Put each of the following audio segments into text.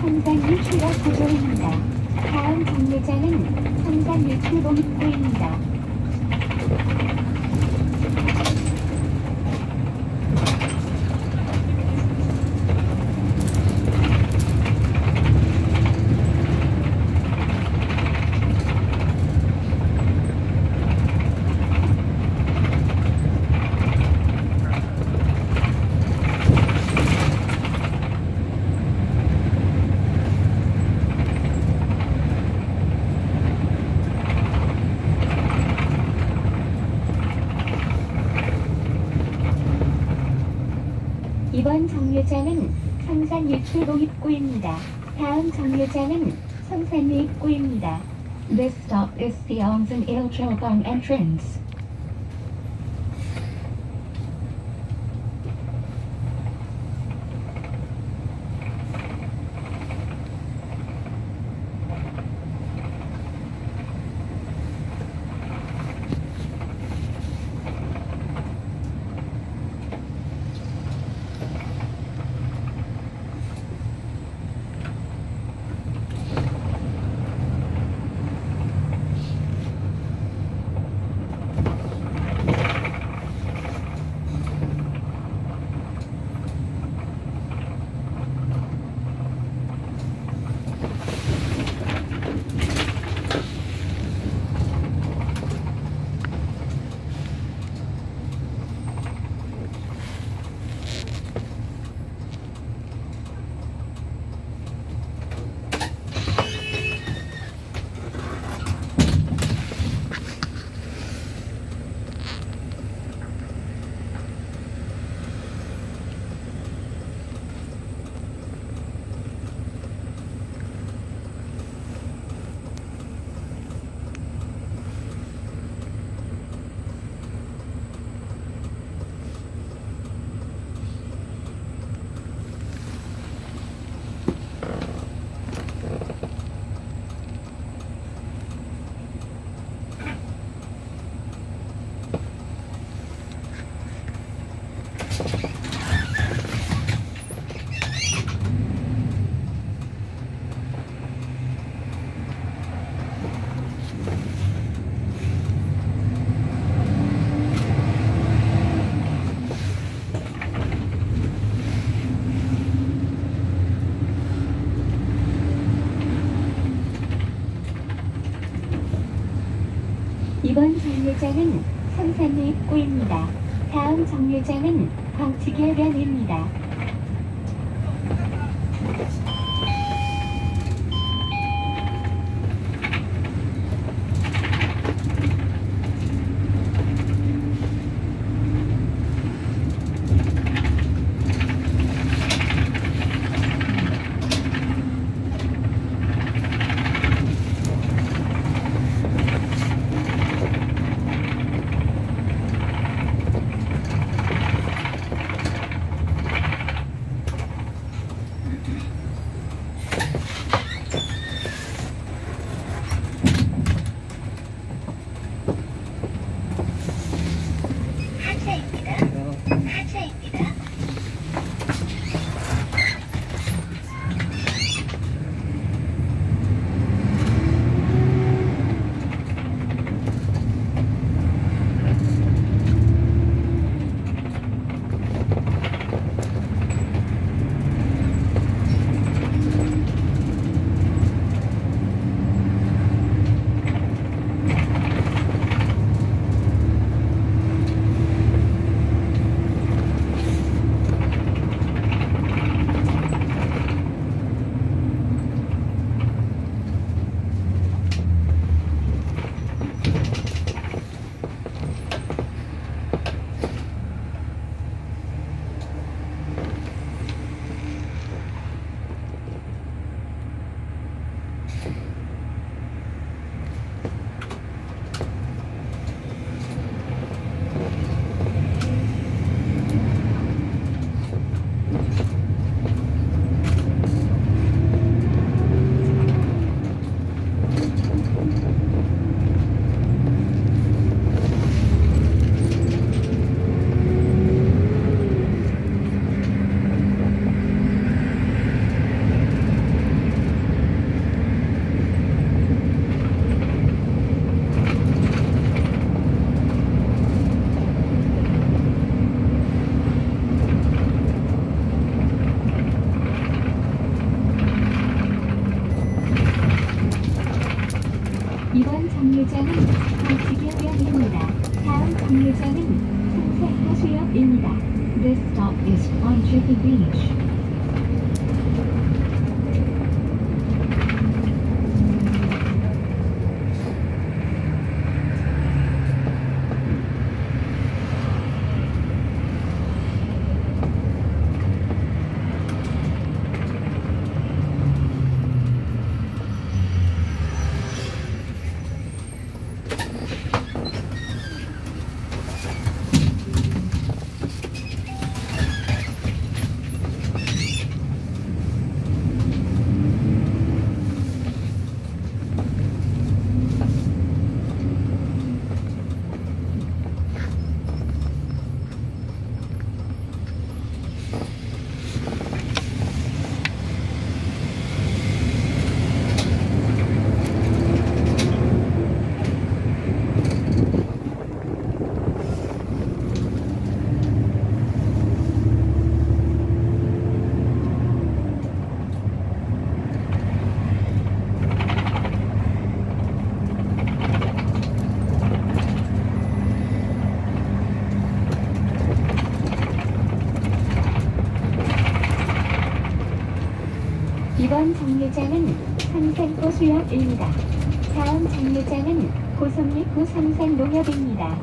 성산 6km 구조입니다. 다음 정류장은 성산 6km 유 출동 입구입니다. 다음 정류장은 성산유 입구입니다. This stop is the Onsen Ilchobong entrance. 정류장은 성산리 입구입니다. 다음 정류장은 광치결변입니다. 이번 정류장은 거치교역입니다. 다음 정류장은 성산호수역입니다. This stop is on Jiffy Beach. 이번 정류장은 삼산호수역입니다. 다음 정류장은 고성리구 삼산 농협입니다.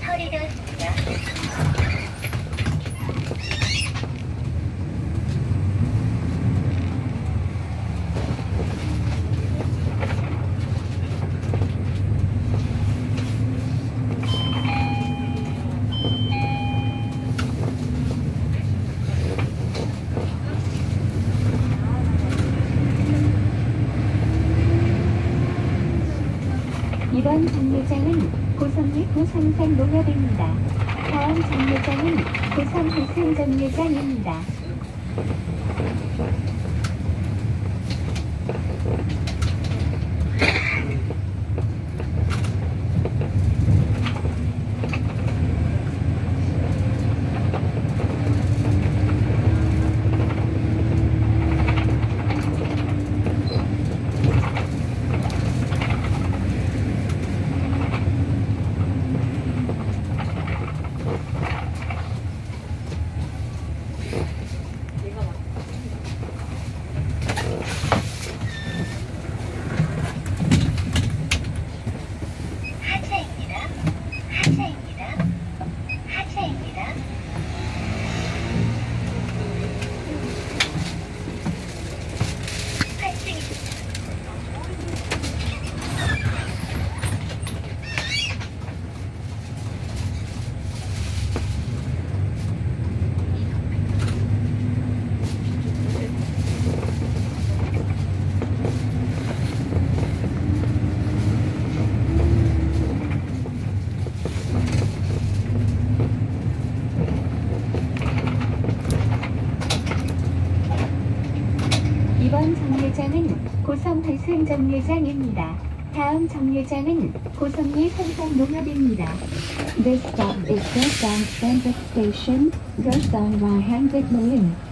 처리되었습니다. 이번 정류장은 고성리구 삼산농협입니다. 다음 정류장은 고성 해상 정류장입니다. 이번 정류장은 고성 해상 정류장입니다. 다음 정류장은 고성리 산산농협입니다. This stop is Gosong Transit Station, Gosong Rahanbit Malung.